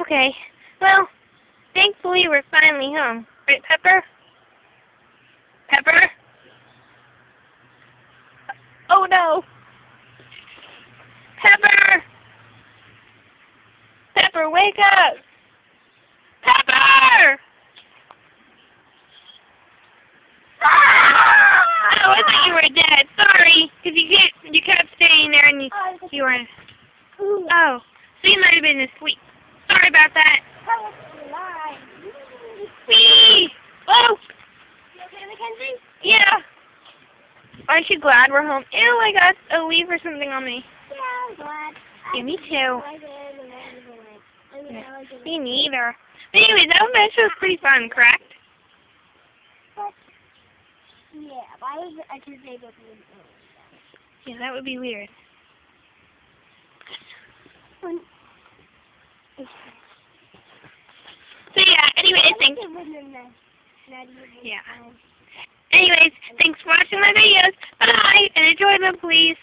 Okay. Well, thankfully we're finally home. Right, Pepper? Pepper? Oh no! Pepper! Pepper, wake up! Pepper! Ah! Oh, I thought you were dead. Sorry, because you get you kept staying there and you you were. Oh, so you might have been asleep. Sorry about that. Oh! Yeah. Aren't you glad we're home? Ew, I got a leaf or something on me. Yeah, I'm glad. Yeah, me too. I did, and I didn't like- I mean, I like it. Me neither. But anyways, that adventure was pretty fun, correct? Yeah, but I was I say both of. Yeah, that would be weird. So yeah, Yeah. Anyways, thanks for watching my videos. Bye, and enjoy them, please.